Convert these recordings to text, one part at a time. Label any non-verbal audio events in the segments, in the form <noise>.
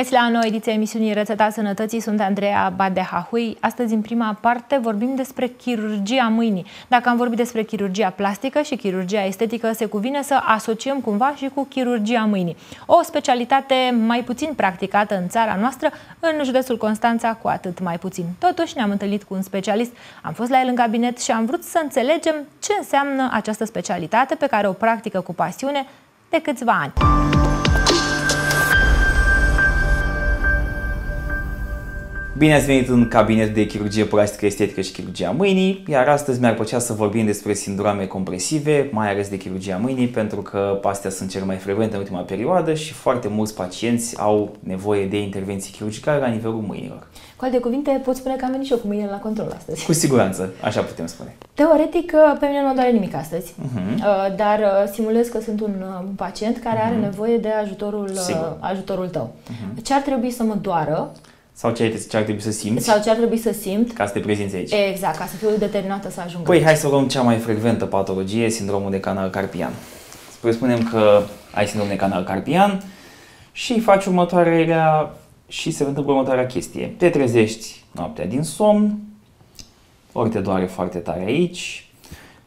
Bun găsit la nouă ediție emisiunii Rețeta Sănătății. Sunt Andreea Badehahui. Astăzi, în prima parte, vorbim despre chirurgia mâinii. Dacă am vorbit despre chirurgia plastică și chirurgia estetică, se cuvine să asociem cumva și cu chirurgia mâinii. O specialitate mai puțin practicată în țara noastră, în județul Constanța cu atât mai puțin. Totuși, ne-am întâlnit cu un specialist, am fost la el în cabinet și am vrut să înțelegem ce înseamnă această specialitate pe care o practică cu pasiune de câțiva ani. Bine ați venit în cabinet de chirurgie plastică estetică și chirurgia mâinii, iar astăzi mi-ar plăcea să vorbim despre sindrome compresive, mai ales de chirurgia mâinii, pentru că astea sunt cele mai frecvente în ultima perioadă și foarte mulți pacienți au nevoie de intervenții chirurgicale la nivelul mâinilor. Cu alte cuvinte, pot spune că am venit și eu cu mâinile la control astăzi. Cu siguranță, așa putem spune. Teoretic, pe mine nu mă doare nimic astăzi, uh-huh. dar uh, simulez că sunt un uh, pacient care uh-huh. are mhm. nevoie de ajutorul, Sigur. ajutorul tău. Uh-huh. Ce ar trebui să mă doară sau ce, ce ar trebui să simți. Sau ce ar trebui să simt. Ca să te prezinți aici. Exact, ca să fiu determinată să ajung Păi aici. hai să luăm cea mai frecventă patologie, sindromul de canal carpian. Să spunem că ai sindrom de canal carpian și faci următoarea și se întâmplă următoarea chestie. Te trezești noaptea din somn, ori te doare foarte tare aici,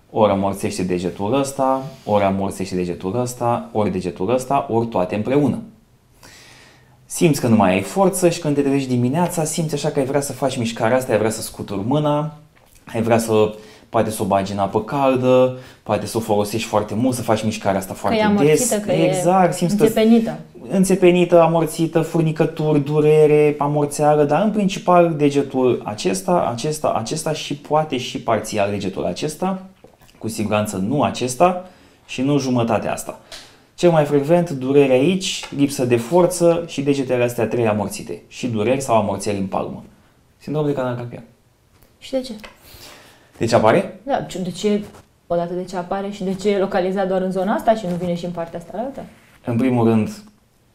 ori amorțește degetul ăsta, ori amorțește degetul ăsta, ori degetul ăsta, ori toate împreună simți că nu mai ai forță și când te trezești dimineața, simți așa că ai vrea să faci mișcarea asta, ai vrea să scuturi mâna, ai vrea să poate să o bagi în apă caldă, poate să o folosești foarte mult, să faci mișcarea asta foarte că e des. Că exact, simți înțepenită. Că înțepenită, amorțită, furnicături, durere, amorțeală, dar în principal degetul acesta, acesta, acesta și poate și parțial degetul acesta, cu siguranță nu acesta și nu jumătatea asta. Cel mai frecvent, durere aici, lipsă de forță și degetele astea trei amorțite. Și dureri sau amorțiri în palmă. Sindrom de canal carpian. Și de ce? De ce apare? Da, de ce, odată de ce apare și de ce e localizat doar în zona asta și nu vine și în partea asta altă? În primul rând,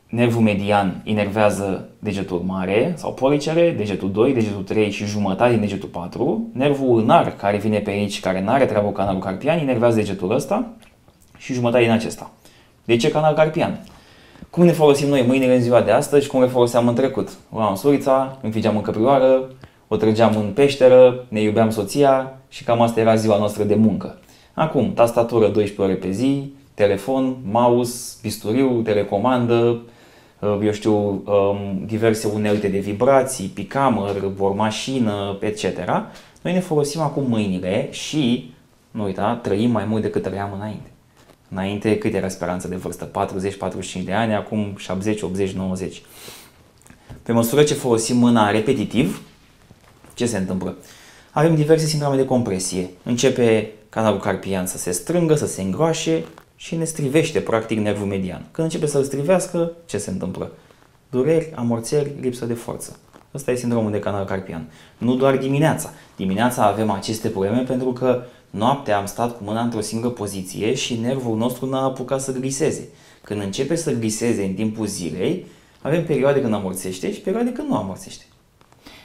nervul median inervează degetul mare sau policere, degetul 2, degetul 3 și jumătate din degetul 4. Nervul ulnar, care vine pe aici, care nu are treabă cu canalul carpian, inervează degetul ăsta și jumătate din acesta. De ce canal carpian? Cum ne folosim noi mâinile în ziua de astăzi și cum le foloseam în trecut? Luam surița, înfigeam în căprioară, o trăgeam în peșteră, ne iubeam soția și cam asta era ziua noastră de muncă. Acum, tastatură 12 ore pe zi, telefon, mouse, bisturiu, telecomandă, uh, eu știu, um, diverse unelte de vibrații, picamăr, bormașină, etc. Noi ne folosim acum mâinile și, nu uita, trăim mai mult decât trăiam înainte. Înainte cât era speranța de vârstă? 40-45 de ani, acum 70, 80, 90. Pe măsură ce folosim mâna repetitiv, ce se întâmplă? Avem diverse sindrome de compresie. Începe canalul carpian să se strângă, să se îngroașe și ne strivește practic nervul median. Când începe să-l strivească, ce se întâmplă? Dureri, amorțeri, lipsă de forță. Ăsta e sindromul de canal carpian. Nu doar dimineața. Dimineața avem aceste probleme pentru că Noaptea am stat cu mâna într-o singură poziție și nervul nostru n-a apucat să gliseze. Când începe să gliseze în timpul zilei, avem perioade când amorțește și perioade când nu amorțește.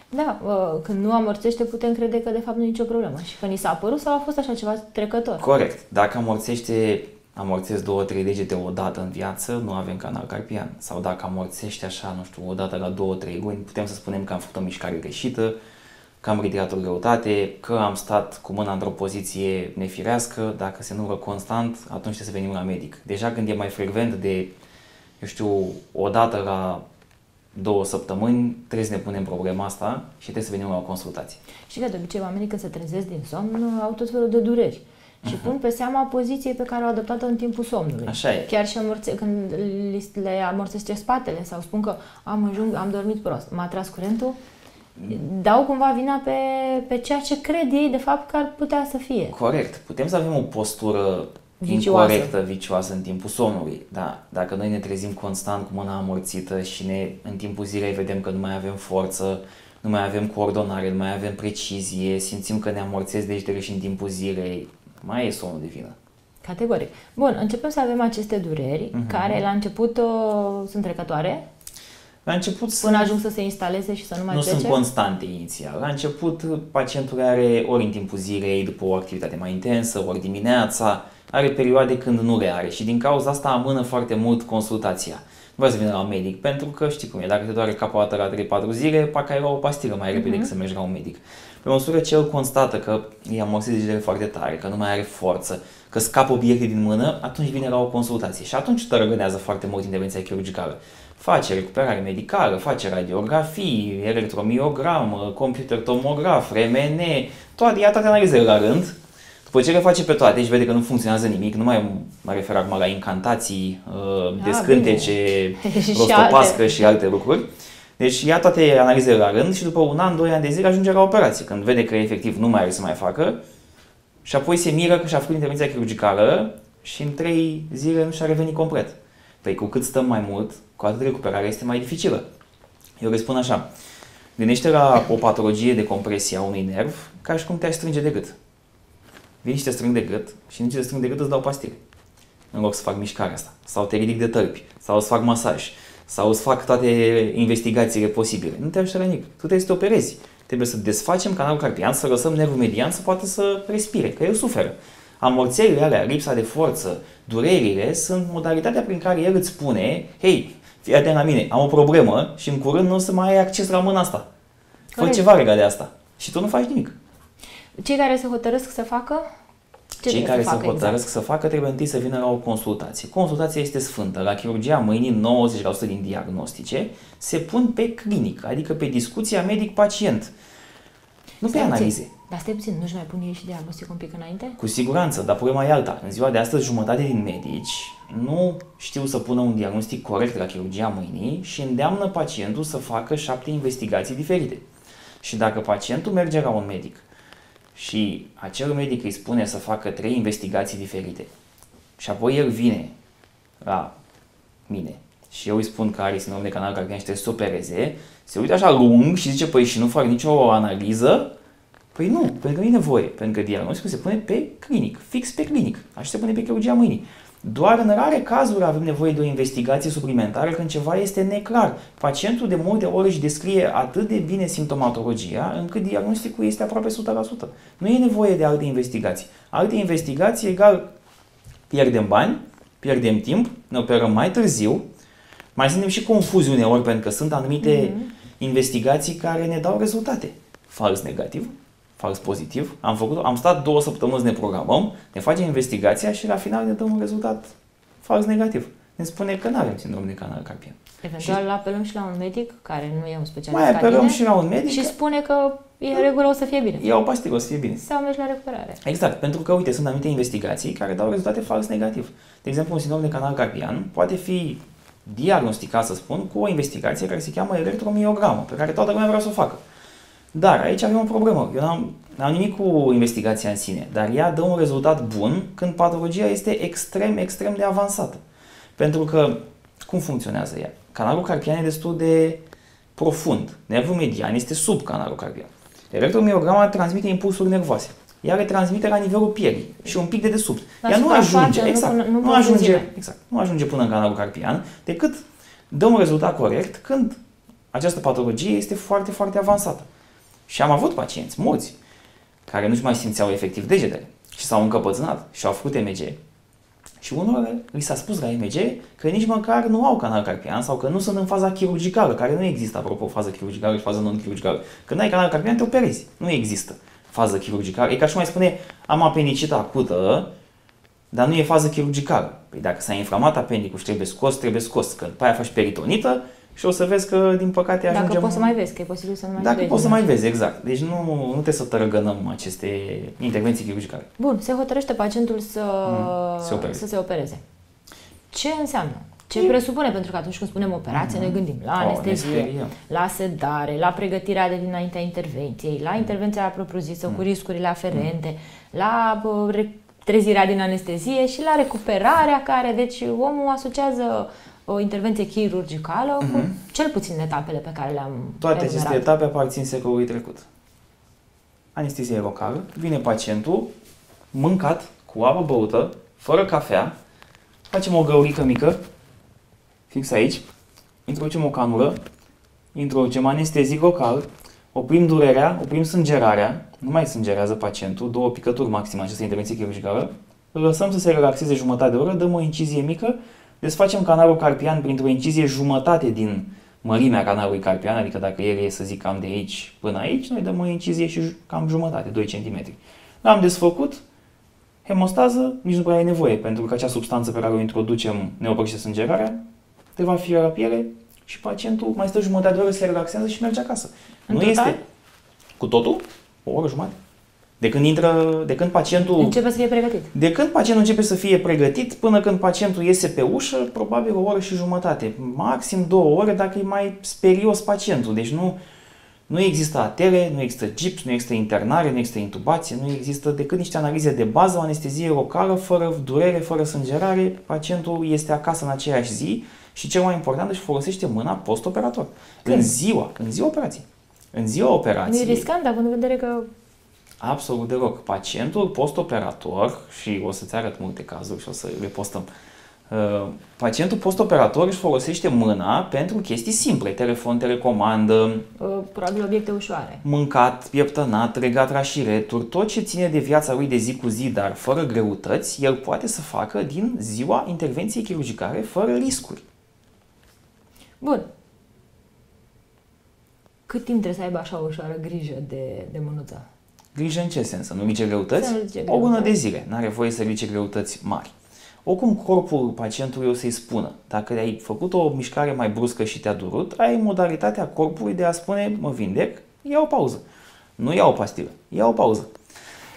Da, când nu amorțește putem crede că de fapt nu e nicio problemă și că ni s-a apărut sau a fost așa ceva trecător. Corect. Dacă amorțește, amorțesc două, trei degete o dată în viață, nu avem canal carpian. Sau dacă amorțește așa, nu știu, o dată la două, trei luni, putem să spunem că am făcut o mișcare greșită, că am ridicat o greutate, că am stat cu mâna într-o poziție nefirească, dacă se numără constant, atunci trebuie să venim la medic. Deja când e mai frecvent de, eu știu, o dată la două săptămâni, trebuie să ne punem problema asta și trebuie să venim la o consultație. Și că de obicei oamenii când se trezesc din somn au tot felul de dureri și uh-huh. pun pe seama poziției pe care au adoptat în timpul somnului. Așa e. Chiar și amorțe, când le amorțește spatele sau spun că am, înjung, am dormit prost, m-a tras curentul, dau cumva vina pe, pe ceea ce cred ei de fapt că ar putea să fie. Corect. Putem să avem o postură vicioasă. incorrectă, vicioasă în timpul somnului. Da, dacă noi ne trezim constant cu mâna amorțită și ne, în timpul zilei vedem că nu mai avem forță, nu mai avem coordonare, nu mai avem precizie, simțim că ne amorțesc degetele și în timpul zilei, mai e somnul de vină. Categoric. Bun, începem să avem aceste dureri, uh-huh. care la început uh, sunt trecătoare, la început Până ajung să se instaleze și să nu mai Nu plece? sunt constante inițial. La început pacientul are ori în timpul zilei, după o activitate mai intensă, ori dimineața, are perioade când nu le are și din cauza asta amână foarte mult consultația. vrea să vină la un medic, pentru că știi cum e, dacă te doare capul o dată la 3-4 zile, parcă ai o pastilă mai repede uh-huh. decât să mergi la un medic. Pe măsură ce el constată că i a amorțit degetele foarte tare, că nu mai are forță, că scapă obiecte din mână, atunci vine la o consultație și atunci tărăgânează foarte mult intervenția chirurgicală. Face recuperare medicală, face radiografii, electromiogramă, computer tomograf, RMN, toate, ia toate analizele la rând, după ce le face pe toate și vede că nu funcționează nimic, nu mai mă refer acum la incantații, uh, ah, descântece, <laughs> rostopască și alte lucruri. Deci ia toate analizele la rând și după un an, doi ani de zile ajunge la operație, când vede că efectiv nu mai are să mai facă și apoi se miră că și-a făcut intervenția chirurgicală și în trei zile nu și-a revenit complet. Păi cu cât stăm mai mult, cu atât recuperarea este mai dificilă. Eu răspund așa, gândește la o patologie de compresie a unui nerv ca și cum te-ai strânge de gât. Vin și te strâng de gât și nici te strâng de gât îți dau pastile. În loc să fac mișcarea asta. Sau te ridic de tălpi. Sau să fac masaj. Sau să fac toate investigațiile posibile. Nu te ajută la nimic. Tu trebuie să te operezi. Trebuie să desfacem canalul carpian, să lăsăm nervul median să poată să respire, că el suferă. Amorțările alea, lipsa de forță, durerile, sunt modalitatea prin care el îți spune, hei, fii atent la mine, am o problemă și în curând nu o să mai ai acces la mâna asta. Fă ceva legat de asta. Și tu nu faci nimic. Cei care se hotărăsc să facă? Ce Cei care se hotărăsc exact? să facă trebuie întâi să vină la o consultație. Consultația este sfântă. La chirurgia mâinii, 90% din diagnostice se pun pe clinic, adică pe discuția medic-pacient. Nu pe analize. Dar stai puțin, nu-și mai pun ei și diagnostic un pic înainte? Cu siguranță, dar problema e alta. În ziua de astăzi, jumătate din medici nu știu să pună un diagnostic corect la chirurgia mâinii și îndeamnă pacientul să facă șapte investigații diferite. Și dacă pacientul merge la un medic și acel medic îi spune să facă trei investigații diferite și apoi el vine la mine și eu îi spun că are sindrom de canal carpian și trebuie să opereze, se uită așa lung și zice, păi și nu fac nicio analiză, Păi nu, pentru că nu e nevoie, pentru că diagnosticul se pune pe clinic, fix pe clinic, așa se pune pe chirurgia mâinii. Doar în rare cazuri avem nevoie de o investigație suplimentară când ceva este neclar. Pacientul de multe ori își descrie atât de bine simptomatologia încât diagnosticul este aproape 100%. Nu e nevoie de alte investigații. Alte investigații egal pierdem bani, pierdem timp, ne operăm mai târziu, mai suntem și confuzi uneori pentru că sunt anumite mm-hmm. investigații care ne dau rezultate. Fals negativ, fals pozitiv. Am făcut am stat două săptămâni să ne programăm, ne facem investigația și la final ne dăm un rezultat fals negativ. Ne spune că nu avem sindrom de canal carpian. Eventual și... apelăm și la un medic care nu e un specialist Mai apelăm și la un medic și spune că e în regulă, o să fie bine. Ia o pastilă, o să fie bine. Sau mergi la recuperare. Exact, pentru că, uite, sunt anumite investigații care dau rezultate fals negativ. De exemplu, un sindrom de canal carpian poate fi diagnosticat, să spun, cu o investigație care se cheamă electromiogramă, pe care toată lumea vrea să o facă. Dar aici avem o problemă. Eu n-am, n-am nimic cu investigația în sine, dar ea dă un rezultat bun când patologia este extrem, extrem de avansată. Pentru că, cum funcționează ea? Canalul carpian e destul de profund. Nervul median este sub canalul carpian. Electromiograma transmite impulsuri nervoase. Ea le transmite la nivelul pielii și un pic de desubt. La ea nu ajunge, nu, exact, nu, nu, nu ajunge, exact, nu ajunge până în canalul carpian, decât dă un rezultat corect când această patologie este foarte, foarte avansată. Și am avut pacienți, mulți, care nu-și mai simțeau efectiv degetele și s-au încăpățânat și au făcut MG. Și unor li s-a spus la MG că nici măcar nu au canal carpian sau că nu sunt în faza chirurgicală, care nu există, apropo, fază chirurgicală și fază non-chirurgicală. Când ai canal carpian, te operezi. Nu există fază chirurgicală. E ca și mai spune, am apendicită acută, dar nu e fază chirurgicală. Păi dacă s-a inflamat apendicul și trebuie scos, trebuie scos. Că după aia faci peritonită și o să vezi că, din păcate, ajungem... Dacă poți să mai vezi, că e posibil să nu mai Dacă vezi. poți să mai vezi, exact. Deci nu, nu trebuie să tărăgănăm aceste intervenții chirurgicale. Bun, se hotărăște pacientul să, mm, se opereze. să se opereze. Ce înseamnă? Ce e... presupune? Pentru că atunci când spunem operație, mm-hmm. ne gândim la anestezie, oh, la sedare, la pregătirea de dinaintea intervenției, la intervenția propriu-zisă mm. cu riscurile aferente, mm. la trezirea din anestezie și la recuperarea care, deci omul asociază o intervenție chirurgicală mm-hmm. cu mhm. cel puțin etapele pe care le-am Toate enumerat. aceste etape aparțin secolului trecut. Anestezie locală, vine pacientul mâncat, cu apă băută, fără cafea, facem o găurică mică, fix aici, introducem o canulă, introducem anestezic local, oprim durerea, oprim sângerarea, nu mai sângerează pacientul, două picături maxim această intervenție chirurgicală, îl lăsăm să se relaxeze jumătate de oră, dăm o incizie mică, desfacem canalul carpian printr-o incizie jumătate din mărimea canalului carpian, adică dacă el e să zic cam de aici până aici, noi dăm o incizie și cam jumătate, 2 cm. L-am desfăcut, hemostază, nici nu prea ai nevoie, pentru că acea substanță pe care o introducem ne oprește sângerarea, te va fi la piele și pacientul mai stă jumătate de oră, se relaxează și merge acasă. În nu total? este cu totul o oră jumătate. De când intră, de când pacientul Începe să fie pregătit. de când pacientul începe să fie pregătit până când pacientul iese pe ușă, probabil o oră și jumătate, maxim două ore dacă e mai sperios pacientul. Deci nu, nu există atere, nu există gips, nu există internare, nu există intubație, nu există decât niște analize de bază, o anestezie locală, fără durere, fără sângerare. Pacientul este acasă în aceeași zi și cel mai important își folosește mâna post-operator. Când? În ziua, în ziua operației. În ziua Nu e operației, riscant, având în vedere că Absolut deloc. Pacientul postoperator, și o să-ți arăt multe cazuri și o să le postăm, uh, pacientul postoperator își folosește mâna pentru chestii simple, telefon, telecomandă, uh, probabil obiecte ușoare. mâncat, pieptănat, regat rașireturi, tot ce ține de viața lui de zi cu zi, dar fără greutăți, el poate să facă din ziua intervenției chirurgicale fără riscuri. Bun. Cât timp trebuie să aibă așa o ușoară grijă de, de mânuță? Grijă în ce sens? Să nu ridice greutăți? Să nu ridice o lună de greutăți. zile. Nu are voie să ridice greutăți mari. Oricum, corpul pacientului o să-i spună. Dacă ai făcut o mișcare mai bruscă și te-a durut, ai modalitatea corpului de a spune, mă vindec, ia o pauză. Nu ia o pastilă, ia o pauză.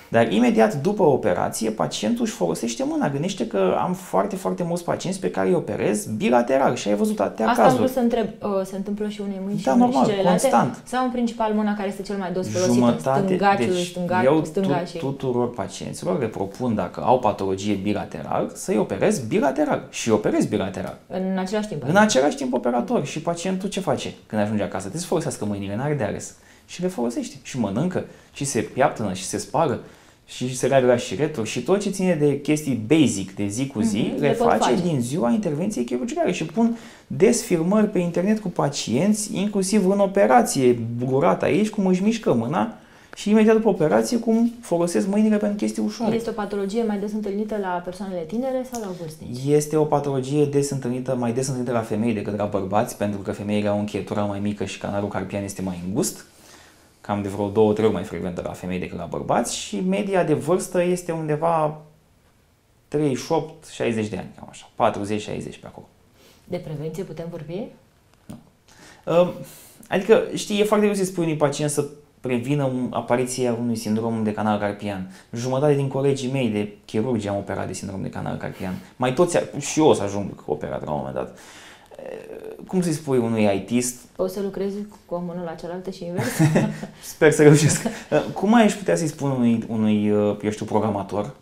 Dar imediat după operație, pacientul își folosește mâna. Gândește că am foarte, foarte mulți pacienți pe care îi operez bilateral și ai văzut atâtea Asta am cazuri. vrut să întreb. Uh, se întâmplă și unei mâini Da, și, normal, și celelalte? constant. Sau în principal mâna care este cel mai dos folosită? jumătate, Stângaciul, deci stânga, eu stânga tu, și... tuturor pacienților le propun dacă au patologie bilateral să-i operez bilateral și îi operez bilateral. În același timp. În același timp operator și pacientul ce face când ajunge acasă? Trebuie să folosească mâinile, n-are de ales. Și le folosește și mănâncă și se piaptănă și se spală și se leagă la șireturi și tot ce ține de chestii basic de zi cu zi Mhm, le le pot face face. din ziua intervenției chirurgicale și pun des filmări pe internet cu pacienți, inclusiv în operație, burat aici, cum își mișcă mâna și imediat după operație cum folosesc mâinile pentru chestii ușoare. Este o patologie mai des întâlnită la persoanele tinere sau la vârstnici? Este o patologie des întâlnită, mai des întâlnită la femei decât la bărbați, pentru că femeile au încheietura mai mică și canalul carpian este mai îngust, cam de vreo două, trei ori mai frecventă la femei decât la bărbați și media de vârstă este undeva 38-60 de ani, cam așa, 40-60 pe acolo. De prevenție putem vorbi? Um, Adică, știi, e foarte greu să spui unui pacient să prevină un, apariția unui sindrom de canal carpian. Jumătate din colegii mei de chirurgi am operat de sindrom de canal carpian. Mai toți, și eu o să ajung operat la un moment dat. E, Cum să-i spui unui ITist, O să lucrezi cu o mână la cealaltă și invers? <laughs> sper să reușesc. Cum mai aș putea să-i spun unui, unui, uh, eu știu, programator?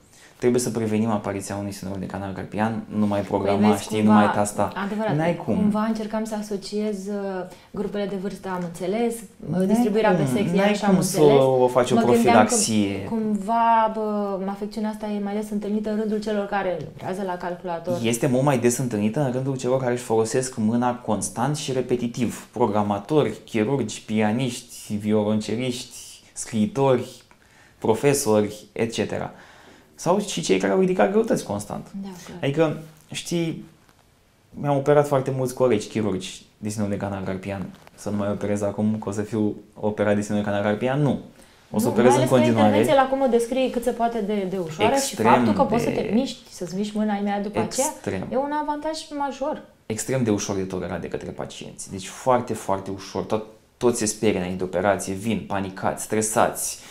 Trebuie să prevenim apariția unui sindrom de canal carpian, nu mai programa, Păi vezi, știi, cumva- nu mai tasta. Adevărat, N-ai cum. Cumva încercam să asociez uh, grupele de vârstă, am înțeles, uh, N-ai distribuirea cum, pe secție, N-ai așa am cum să înțeles. o faci o Mă gândeam profilaxie. Că cumva bă, afecțiunea asta e mai des întâlnită în rândul celor care lucrează la calculator. Este mult mai des întâlnită în rândul celor care își folosesc mâna constant și repetitiv. Programatori, chirurgi, pianiști, violonceliști, scriitori, profesori, etc. Sau și cei care au ridicat greutăți constant. Da, clar. Adică, știi, mi-am operat foarte mulți colegi chirurgi de sindrom de canal carpian. Să nu mai operez acum, că o să fiu operat de sindrom de canal carpian? Nu. O să Nu, operez mai în ales că continuare. intervenția la cum o descrii cât se poate de, de ușoară Extrem și faptul că poți să de- te miști, să-ți miști mâna imediat după aceea, Extrem. e un avantaj major. extrem de ușor de tolerat de către pacienți. Deci foarte, foarte ușor. Tot, toți se sperie înainte de operație, vin panicați, stresați, îi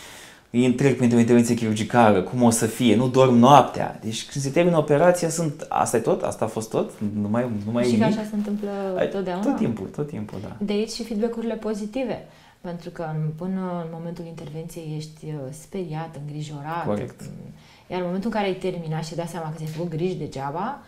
întreg printr-o intervenție chirurgicală, cum o să fie, nu dorm noaptea. Deci când se termină operația, sunt, asta e tot? Asta a fost tot? Nu mai, nu mai e și că nimic? așa se întâmplă Ai- totdeauna. Tot timpul, tot timpul, da. De aici și feedback-urile pozitive. Pentru că în- până în momentul intervenției ești uh, speriat, îngrijorat. Corect. Iar în momentul în care ai terminat și dai seama că ți-ai făcut griji degeaba, uh,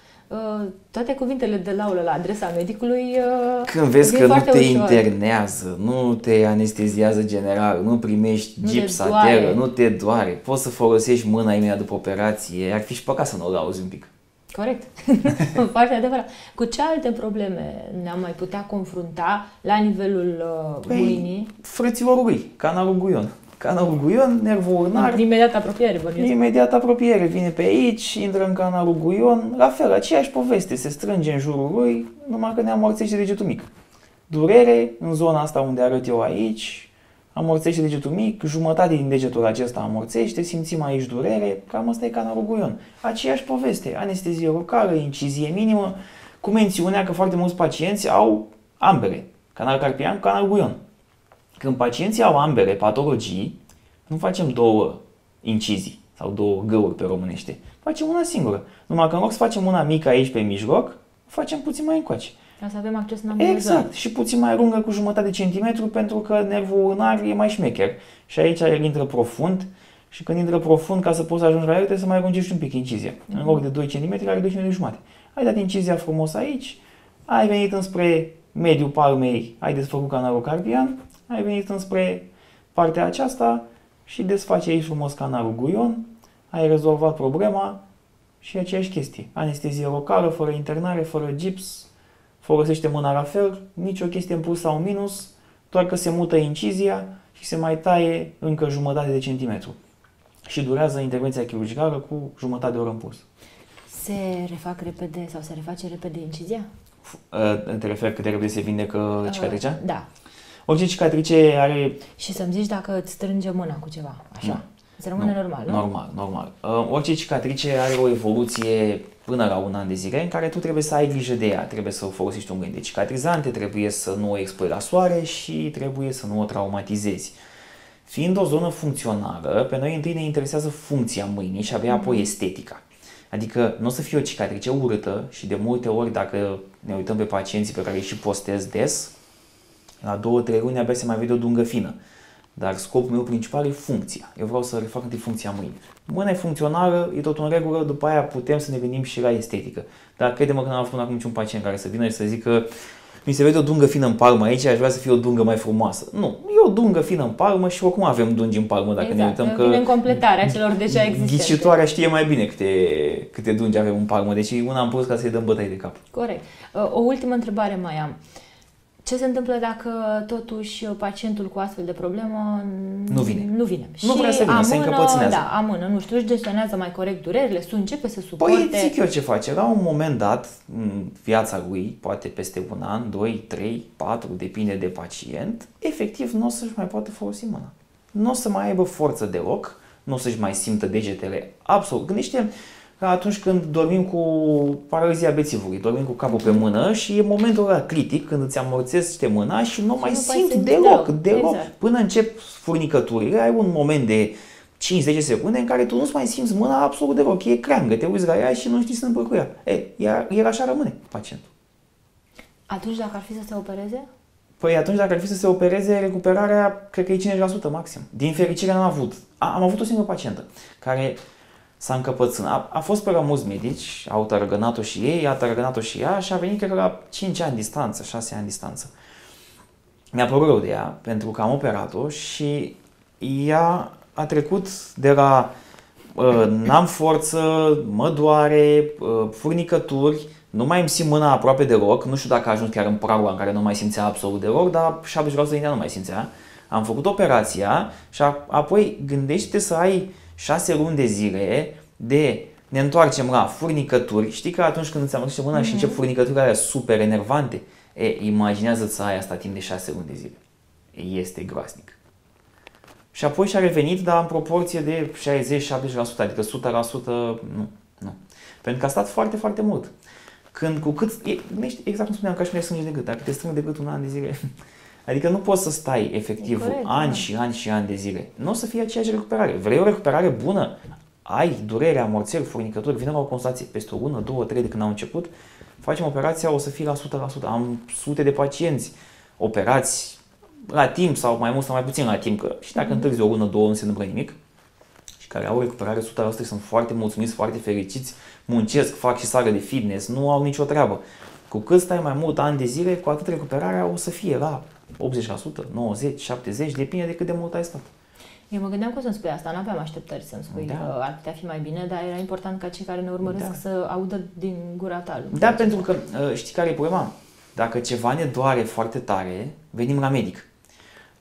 toate cuvintele de laulă la adresa medicului uh, Când vezi vin că nu foarte te ușor. internează, nu te anesteziază general, nu primești Nu te gips, doare. ateră, nu te doare, poți să folosești mâna imediat după operație, ar fi și păcat să nu o lauzi un pic. Corect. <laughs> Foarte adevărat. Cu ce alte probleme ne-am mai putea confrunta la nivelul uh, Păi, mâinii? Frățiorul lui, canalul guion. Canalul guion, nervul urnar. În imediat apropiere, bănuiesc. Imediat apropiere, vine pe aici, intră în canalul guion, la fel, aceeași poveste, se strânge în jurul lui, numai că ne amorțește degetul mic. Durere în zona asta unde arăt eu aici, amorțește degetul mic, jumătate din degetul acesta amorțește, simțim aici durere, cam asta e canalul guion. Aceeași poveste, anestezie locală, incizie minimă, cu mențiunea că foarte mulți pacienți au ambele, canal carpian, canal guion. Când pacienții au ambele patologii, nu facem două incizii sau două găuri pe românește. Facem una singură. Numai că în loc să facem una mică aici pe mijloc, facem puțin mai încoace. Ca să avem acces în ambele Exact. zone. Și puțin mai lungă cu jumătate de centimetru pentru că nervul urnar e mai șmecher. Și aici el intră profund și când intră profund, ca să poți să ajungi la el, trebuie să mai lungești un pic incizia. În loc de 2 cm, are 2 cm jumate. Ai dat incizia frumos aici, ai venit înspre mediul palmei, ai desfăcut canalul carpian, ai venit înspre partea aceasta și desfaci aici frumos canalul guion, ai rezolvat problema și e aceeași chestie. Anestezie locală, fără internare, fără gips, folosește mâna la fel, nicio chestie în plus sau în minus, doar că se mută incizia și se mai taie încă jumătate de centimetru. Și durează intervenția chirurgicală cu jumătate de oră în plus. Se refac repede sau se reface repede incizia? Uh, Te referi cât de repede se vindecă cicatricea? Da. Orice cicatrice are... Și să-mi zici dacă îți strânge mâna cu ceva, așa. Nu. Îți rămâne normal, nu? Normal, normal. Uh, Orice cicatrice are o evoluție până la un an de zile în care tu trebuie să ai grijă de ea. Trebuie să folosești un gând de cicatrizante, trebuie să nu o expui la soare și trebuie să nu o traumatizezi. Fiind o zonă funcțională, pe noi întâi ne interesează funcția mâinii și abia apoi estetica. Adică nu o să fie o cicatrice urâtă și de multe ori dacă ne uităm pe pacienții pe care îi și postez des, la două, trei luni abia se mai vede o dungă fină. Dar scopul meu principal e funcția. Eu vreau să refac întâi funcția mâinii. Mâna e funcțională, e tot în regulă, după aia putem să ne gândim și la estetică. Dar crede-mă că n-am avut până acum niciun pacient care să vină și să zică mi se vede o dungă fină în palmă aici, aș vrea să fie o dungă mai frumoasă. Nu, e o dungă fină în palmă și oricum avem dungi în palmă dacă ne exact. uităm că... Vine în completarea celor deja existente. Ghicitoarea știe mai bine câte, câte dungi avem în palmă, deci e una în plus ca să-i dăm bătăi de cap. Corect. Uh, O ultimă întrebare mai am. Ce se întâmplă dacă totuși pacientul cu astfel de problemă Nu vine. Nu vine. Nu vrea să vină, se amână, încăpățânează. Da, amână, nu știu, își gestionează mai corect durerile, su începe să suporte. Păi zic eu ce face. La un moment dat, în viața lui, poate peste un an, 2, 3, 4, depinde de pacient, efectiv nu o să-și mai poată folosi mâna. Nu o să mai aibă forță deloc, nu o să-și mai simtă degetele absolut. Gândește ca atunci când dormim cu paralizia bețivului, dormim cu capul pe mână și e momentul ăla critic când îți amorțește mâna și nu mai nu mai simți simți deloc, deloc, deloc. exact. Până încep furnicăturile, ai un moment de 5-10 secunde în care tu nu-ți mai simți mâna absolut deloc, e creangă, te uiți la ea și nu știi să întâmplă cu ea. E, ea, el așa rămâne, pacientul. Atunci dacă ar fi să se opereze? Păi atunci dacă ar fi să se opereze, recuperarea cred că e 50% maxim. Din fericire n-am avut. A, am avut o singură pacientă care s-a încăpățânat. A, a fost pe la mulți medici, au tărăgănat-o și ei, a tărăgănat-o și ea și a venit cred că la 5 ani distanță, 6 ani distanță. Mi-a părut rău de ea pentru că am operat-o și ea a trecut de la uh, n-am forță, mă doare, uh, furnicături, nu mai îmi simt mâna aproape deloc, nu știu dacă a ajuns chiar în pragul în care nu mai simțea absolut deloc, dar 70% din ea nu mai simțea. Am făcut operația și a, apoi gândește să ai 6 luni de zile de ne întoarcem la furnicături. Știi că atunci când îți amorțește mâna și încep furnicăturile alea super enervante, e, imaginează-ți să ai asta timp de 6 luni de zile. Este groaznic. Și apoi și-a revenit, dar în proporție de 60-70%, adică 100% nu, nu. Pentru că a stat foarte, foarte mult. Când cu cât, e, gândește, exact cum spuneam, ca și cum ne strângi de gât, dacă te strâng de gât un an de zile, <laughs> adică nu poți să stai efectiv corect, ani da. și ani și ani de zile. Nu o să fie aceeași recuperare. Vrei o recuperare bună? Ai durere, amorțări, furnicături, vină la o consultație peste o lună, două, trei de când am început, facem operația, o să fie la 100%. Am sute de pacienți operați la timp sau mai mult sau mai puțin la timp, că și dacă întârzi o lună, două, nu se întâmplă nimic, și care au recuperare 100% și sunt foarte mulțumiți, foarte fericiți, muncesc, fac și sală de fitness, nu au nicio treabă. Cu cât stai mai mult ani de zile, cu atât recuperarea o să fie la 80%, 90, 70, depinde de cât de mult ai stat. Eu mă gândeam că o să-mi spui asta, n-aveam așteptări să-mi spui Da. că ar putea fi mai bine, dar era important ca cei care ne urmăresc Da. să audă din gura ta. Da, pentru că uh, știi care e problema? Dacă ceva ne doare foarte tare, venim la medic.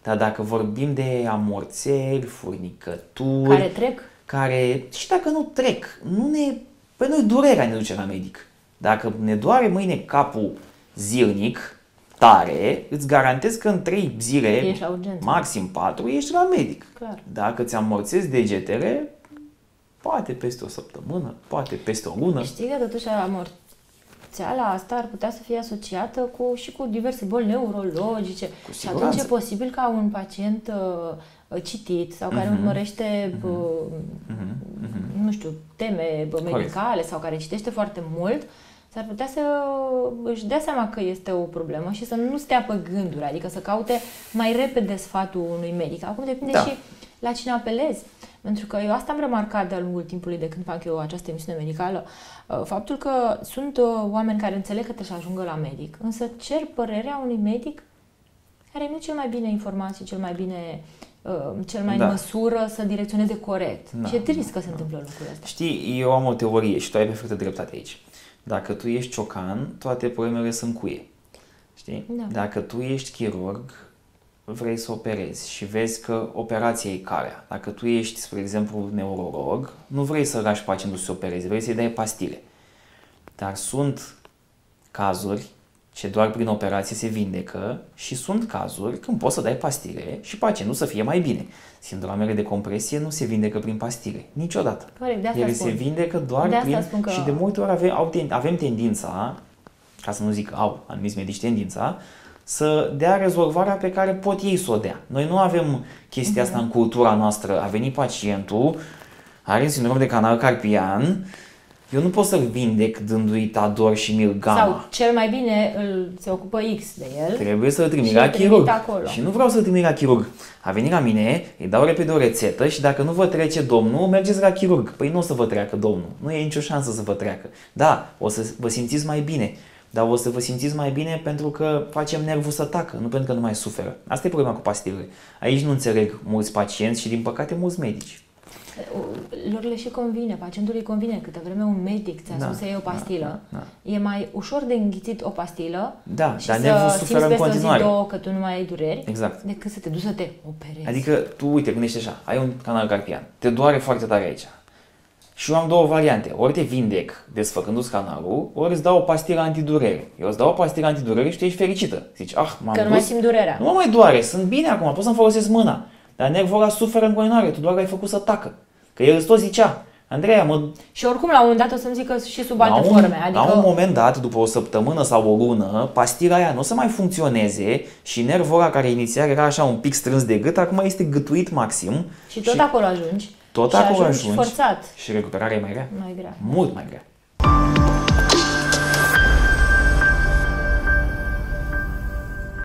Dar dacă vorbim de amorțeli, furnicături... Care trec? Care, și dacă nu trec, nu ne... Pe noi durerea ne duce la medic. Dacă ne doare mâine capul zilnic, tare, îți garantez că în 3 zile, maxim 4, ești la medic. Clar. Dacă ți amorțezi degetele, poate peste o săptămână, poate peste o lună. Știi că totuși amorțeala asta ar putea să fie asociată cu, și cu diverse boli neurologice. Cu și atunci e posibil ca un pacient uh, citit sau care uh-huh. urmărește, uh, uh-huh. nu știu, teme medicale Corect. sau care citește foarte mult, s-ar putea să își dea seama că este o problemă și să nu stea pe gânduri, adică să caute mai repede sfatul unui medic. Acum depinde da. și la cine apelezi. Pentru că eu asta am remarcat de-a lungul timpului de când fac eu această emisiune medicală, uh, faptul că sunt uh, oameni care înțeleg că trebuie să ajungă la medic, însă cer părerea unui medic care nu cel mai bine informații, cel mai bine uh, cel mai da. în măsură să direcționeze corect. Da. Și e trist că se întâmplă lucrurile astea. Știi, eu am o teorie și tu ai perfectă dreptate aici. Dacă tu ești ciocan, toate problemele sunt cuie. Știi? Da. Dacă tu ești chirurg, vrei să operezi și vezi că operația e care. Dacă tu ești, spre exemplu, neurolog, nu vrei să lași pacientul să se opereze, vrei să-i dai pastile. Dar sunt cazuri ce doar prin operație se vindecă și sunt cazuri când poți să dai pastile și pacientul să fie mai bine. Sindromele de compresie nu se vindecă prin pastile, niciodată. Corect, de asta Ele spun. se vindecă doar de prin... Spun că... Și de multe ori avem, avem tendința, ca să nu zic au anumiți medici tendința, să dea rezolvarea pe care pot ei să o dea. Noi nu avem chestia asta în cultura noastră. A venit pacientul, are sindrom de canal carpian, eu nu pot să-l vindec dându-i Tador și Milgama. Sau cel mai bine îl, se ocupă X de el. Trebuie să-l trimit la chirurg. Acolo. Și nu vreau să-l trimit la chirurg. A venit la mine, îi dau repede o rețetă și dacă nu vă trece domnul, mergeți la chirurg. Păi nu o să vă treacă domnul. Nu e nicio șansă să vă treacă. Da, o să vă simțiți mai bine dar o să vă simțiți mai bine pentru că facem nervul să tacă, nu pentru că nu mai suferă. Asta e problema cu pastilele. Aici nu înțeleg mulți pacienți și din păcate mulți medici. Lor le și convine, pacientului convine. Câte vreme un medic ți-a da, spus să iei o pastilă, da, da. e mai ușor de înghițit o pastilă da, și dar nervul să suferă în continuare. zi, două, că tu nu mai ai dureri, exact. decât să te duci să te operezi. Adică tu, uite, gândește așa, ai un canal carpian, te doare foarte tare aici, și eu am două variante. Ori te vindec desfăcându-ți canalul, ori îți dau o pastilă antidurere. Eu îți dau o pastilă antidurere și tu ești fericită. Zici, ah, m-am Că nu mai simt durerea. Nu mă mai doare, sunt bine acum, pot să-mi folosesc mâna. Dar nervul ăla suferă în continuare, tu doar l-ai făcut să tacă. Că el îți tot zicea, Andreea, mă... Și oricum la un moment dat o să-mi zică și sub alte un, forme. Adică... La un moment dat, după o săptămână sau o lună, pastila aia nu o să mai funcționeze și nervul ăla care inițial era așa un pic strâns de gât, acum este gâtuit maxim. Și tot și... acolo ajungi tot și acolo ajungi, ajungi forțat. și recuperarea e mai grea. Mai grea. Mult mai grea.